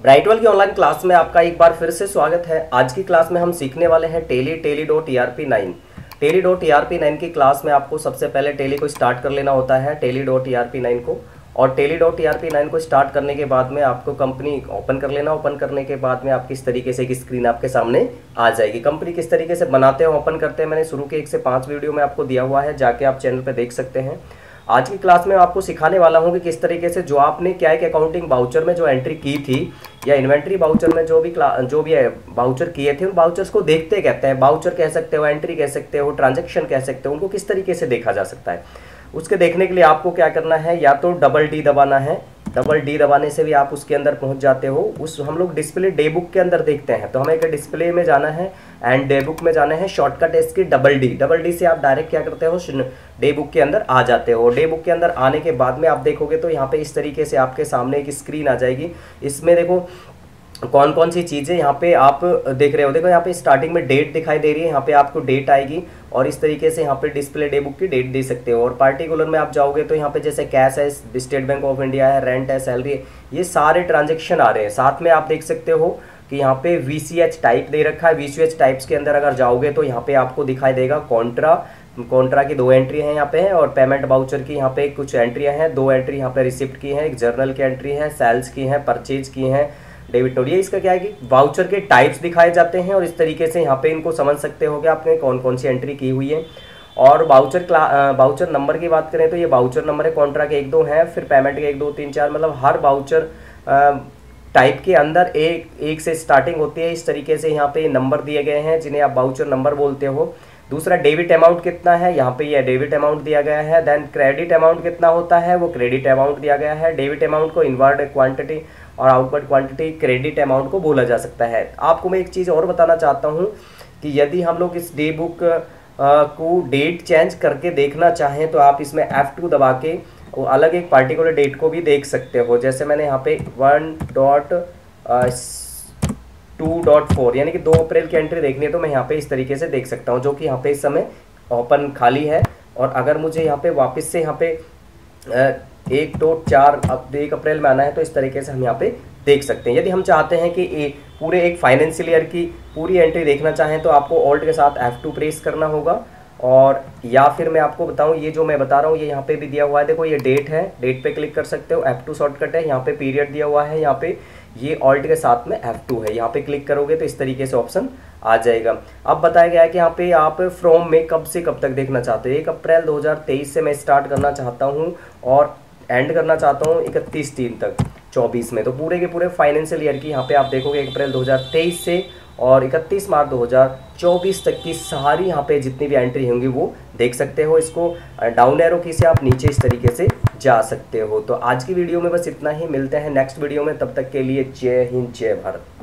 ब्राइटवल की online class में आपका एक बार फिर से स्वागत है। आज की क्लास में हम सीखने वाले हैं Tally Tally dot E R P nine Tally dot E R P nine की क्लास में आपको सबसे पहले टेली को स्टार्ट कर लेना होता है Tally dot E R P nine को। और Tally dot E R P nine को स्टार्ट करने के बाद में आपको कंपनी ओपन कर लेना ओपन करने के बाद में आप किस तरीके से एक स्क्रीन आपके सामने आ जाएगी। कंपनी किस तरीके से बनाते हैं ओपन करते हैं, मैंने शुरू के एक से पाँच वीडियो में आपको दिया हुआ है, जाके आप चैनल पर देख सकते हैं। आज की क्लास में आपको सिखाने वाला हूँ कि किस तरीके से जो आपने क्या है कि अकाउंटिंग बाउचर में जो एंट्री की थी या इन्वेंट्री बाउचर में जो भी जो भी बाउचर किए थे, उन बाउचर्स को देखते कहते हैं। बाउचर कह सकते हो एंट्री कह सकते हो ट्रांजेक्शन कह सकते हो, उनको किस तरीके से देखा जा सकता है? उसके देखने के लिए आपको क्या करना है? या तो डबल डी दबाना है डबल डी दबाने से भी आप उसके अंदर पहुँच जाते हो। उस हम लोग डिस्प्ले डे बुक के अंदर देखते हैं। तो हमें एक डिस्प्ले में जाना है एंड डे बुक में जाना है शॉर्टकट इसकी डबल डी। डबल डी से आप डायरेक्ट क्या करते हो? डे बुक के अंदर आ जाते हो। डे बुक के अंदर आने के बाद में आप देखोगे तो यहाँ पे इस तरीके से आपके सामने एक स्क्रीन आ जाएगी। इसमें देखो कौन कौन सी चीज़ें यहाँ पे आप देख रहे हो देखो यहाँ पे स्टार्टिंग में डेट दिखाई दे रही है यहाँ पे आपको डेट आएगी और इस तरीके से यहाँ पे डिस्प्ले डे बुक की डेट दे सकते हो और पार्टिकुलर में आप जाओगे तो यहाँ पे जैसे कैश है स्टेट बैंक ऑफ़ इंडिया है रेंट है सैलरी है ये सारे ट्रांजेक्शन आ रहे हैं साथ में आप देख सकते हो कि यहाँ पे वीसीएच टाइप दे रखा है वीसीएच टाइप्स के अंदर अगर जाओगे तो यहाँ पे आपको दिखाई देगा कॉन्ट्रा कॉन्ट्रा की दो एंट्री है यहाँ पे है और पेमेंट बाउचर की यहाँ पे कुछ एंट्रियाँ हैं दो एंट्री यहाँ पे रिसिप्ट की हैं एक जर्नल की एंट्री है सेल्स की हैं परचेज की हैं डेबिट नोट ये इसका क्या है कि वाउचर के टाइप्स दिखाए जाते हैं और इस तरीके से यहाँ पे इनको समझ सकते हो कि आपने कौन कौन सी एंट्री की हुई है। और बाउचर क्ला बाउचर नंबर की बात करें तो ये बाउचर नंबर है कॉन्ट्रा के एक दो हैं, फिर पेमेंट के एक दो तीन चार मतलब हर बाउचर टाइप के अंदर एक एक से स्टार्टिंग होती है। इस तरीके से यहाँ पे नंबर दिए गए हैं, जिन्हें आप बाउचर नंबर बोलते हो। दूसरा डेबिट अमाउंट कितना है? यहाँ पे ये डेबिट अमाउंट दिया गया है। देन क्रेडिट अमाउंट कितना होता है? वो क्रेडिट अमाउंट दिया गया है। डेबिट अमाउंट को इनवर्ड क्वांटिटी और आउटवर्ड क्वांटिटी क्रेडिट अमाउंट को बोला जा सकता है। आपको मैं एक चीज़ और बताना चाहता हूँ कि यदि हम लोग इस डे बुक को डेट चेंज करके देखना चाहें तो आप इसमें F2 दबा के वो अलग एक पार्टिकुलर डेट को भी देख सकते हो। जैसे मैंने यहाँ पे one dot two dot four यानी कि दो अप्रैल की एंट्री देखनी है तो मैं यहाँ पे इस तरीके से देख सकता हूँ, जो कि यहाँ पे इस समय ओपन खाली है। और अगर मुझे यहाँ पे वापस से यहाँ पे एक दो चार एक अप्रैल में आना है तो इस तरीके से हम यहाँ पे देख सकते हैं। यदि हम चाहते हैं कि ए, पूरे एक फाइनेंशियल ईयर की पूरी एंट्री देखना चाहें तो आपको ऑल्ट के साथ एफ़ टू प्रेस करना होगा। और या फिर मैं आपको बताऊँ ये जो मैं बता रहा हूँ ये यहाँ पे भी दिया हुआ है। देखो ये डेट है डेट पे क्लिक कर सकते हो एफ़ टू शॉर्टकट है यहाँ पे पीरियड दिया हुआ है यहाँ पे ये ऑल्ट के साथ में एफ़ टू है। यहाँ पे क्लिक करोगे तो इस तरीके से ऑप्शन आ जाएगा। अब बताया गया है कि यहाँ पे आप फ्रॉम में कब से कब तक देखना चाहते हो? एक अप्रैल 2023 से मैं स्टार्ट करना चाहता हूँ और एंड करना चाहता हूँ इकतीस तीन तक, चौबीस में। तो पूरे के पूरे फाइनेंशियल ईयर की यहाँ पे आप देखोगे एक अप्रैल 2023 से और 31 मार्च 2024 तक की सारी यहाँ पे जितनी भी एंट्री होंगी वो देख सकते हो। इसको डाउन एरो की से आप नीचे इस तरीके से जा सकते हो। तो आज की वीडियो में बस इतना ही, मिलते हैं नेक्स्ट वीडियो में, तब तक के लिए जय हिंद, जय भारत।